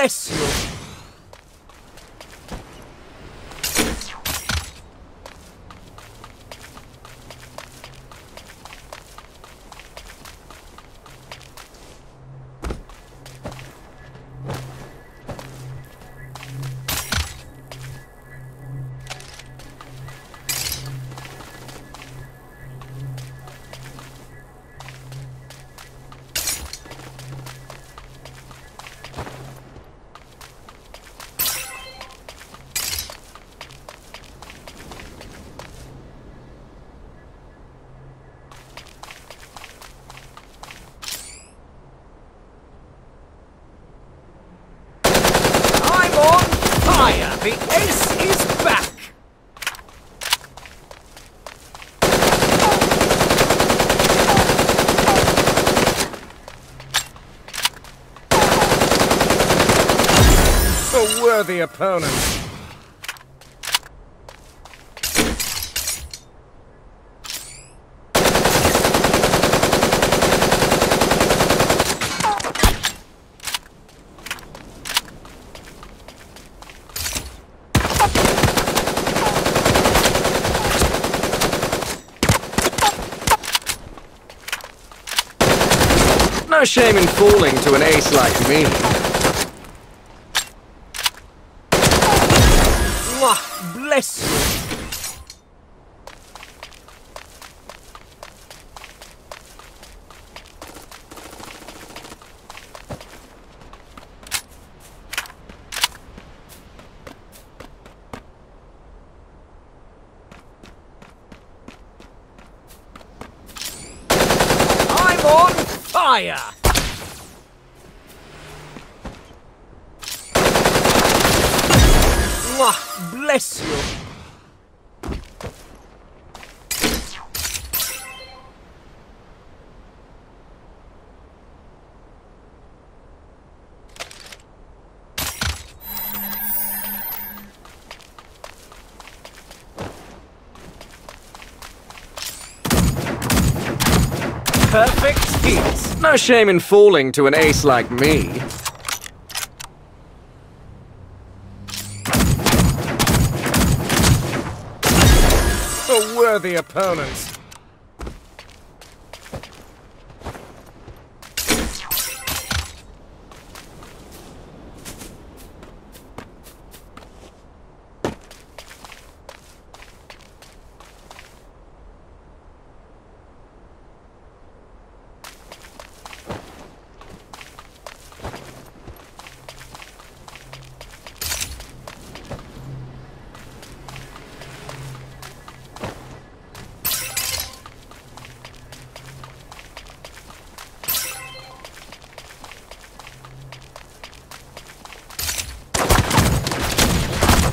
Bless you. A worthy opponent. No shame in falling to an ace like me. Mwah! Bless you. Fire! Perfect. No shame in falling to an ace like me. A worthy opponent.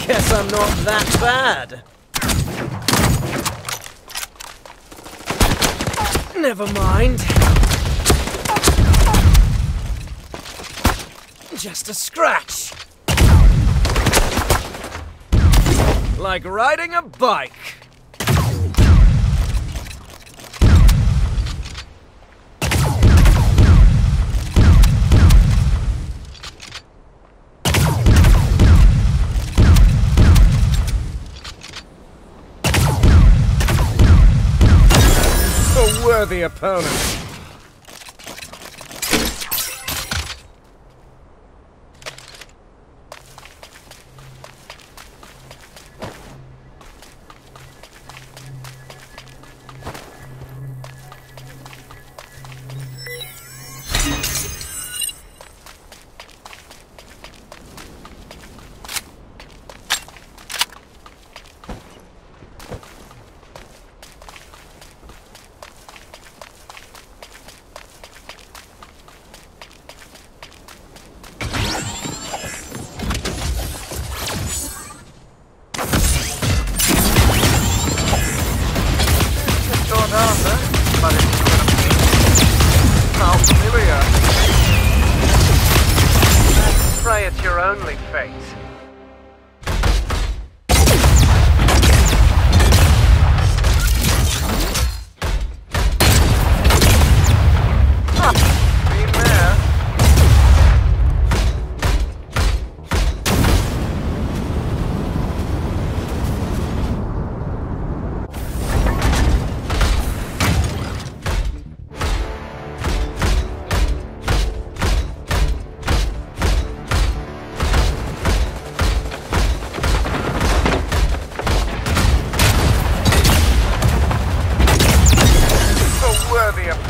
Guess I'm not that bad. Never mind. Just a scratch. Like riding a bike. Worthy opponent.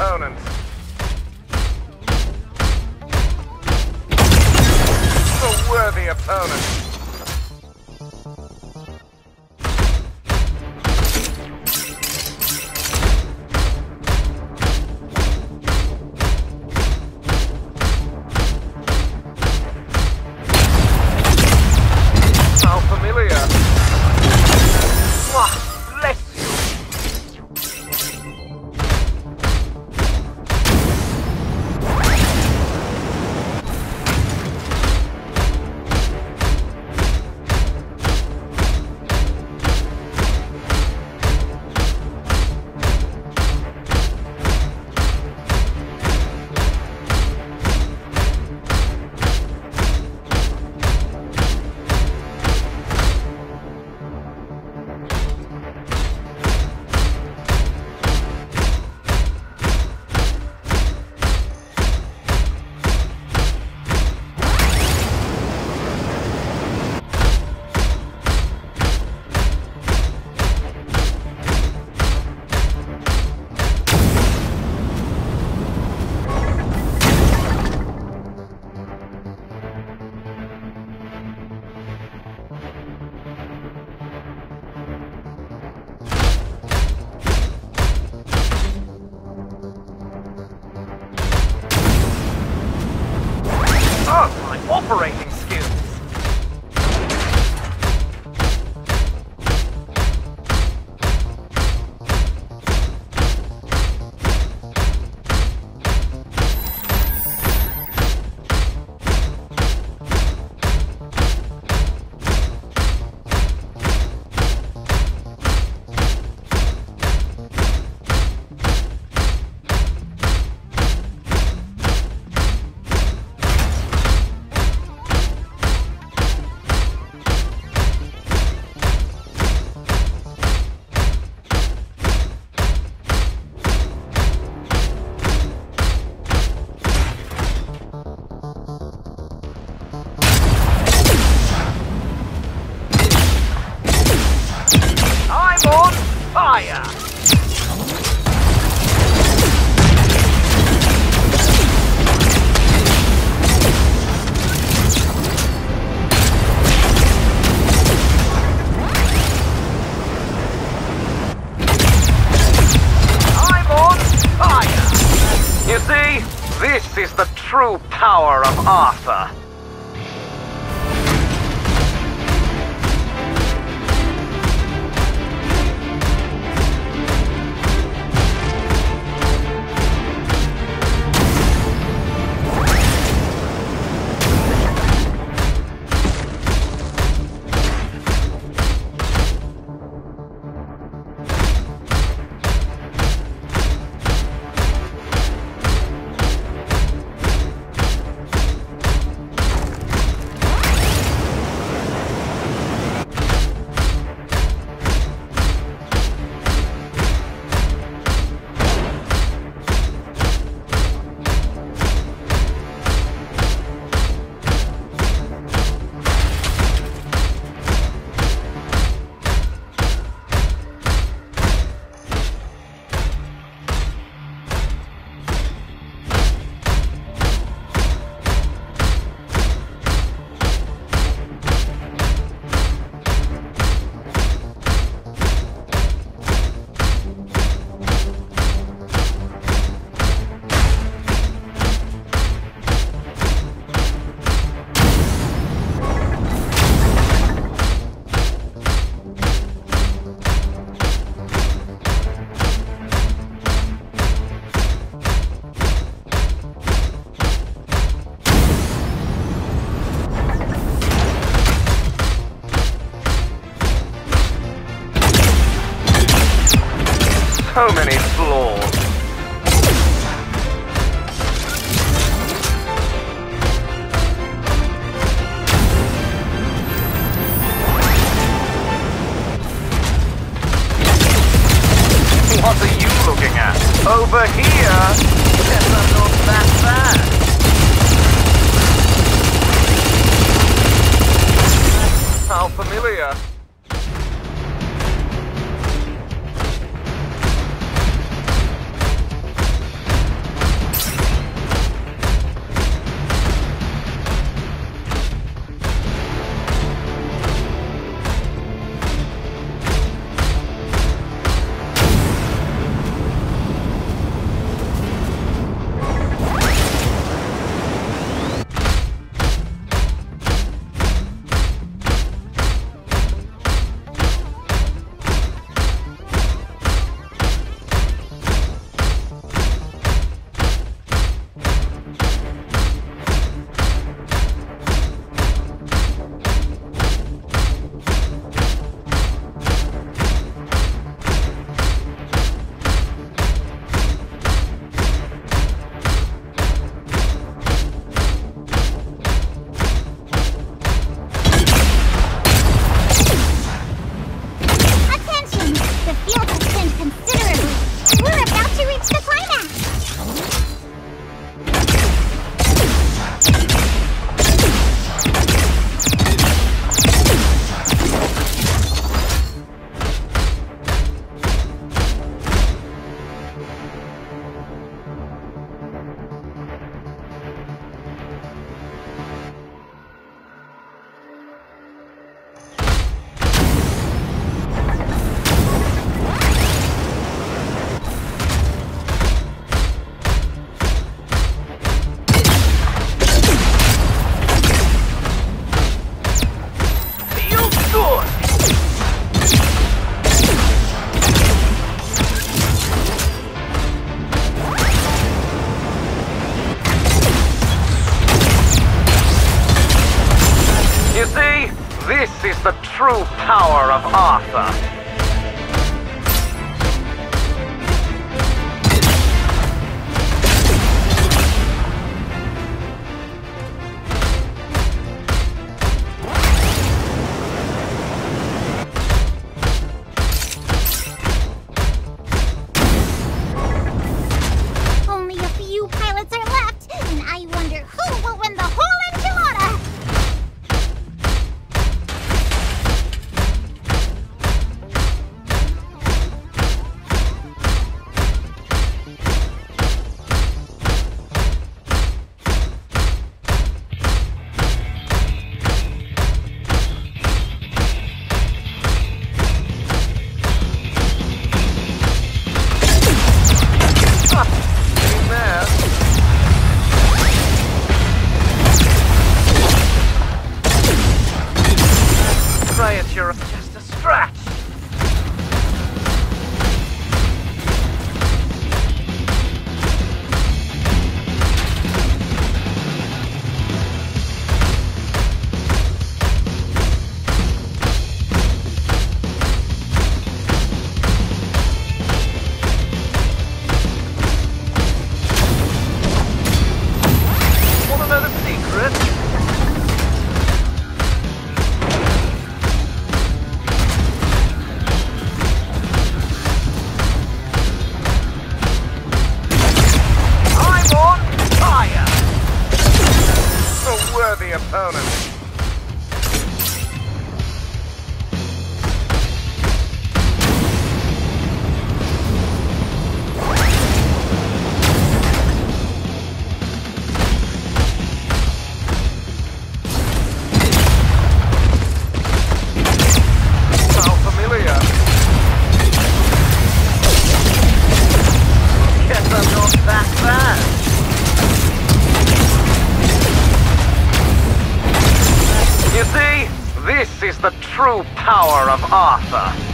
opponents. A worthy opponent. This is the true power of Arthur. So many flaws. What are you looking at? Over here? True power of Arthur. True power of Arthur.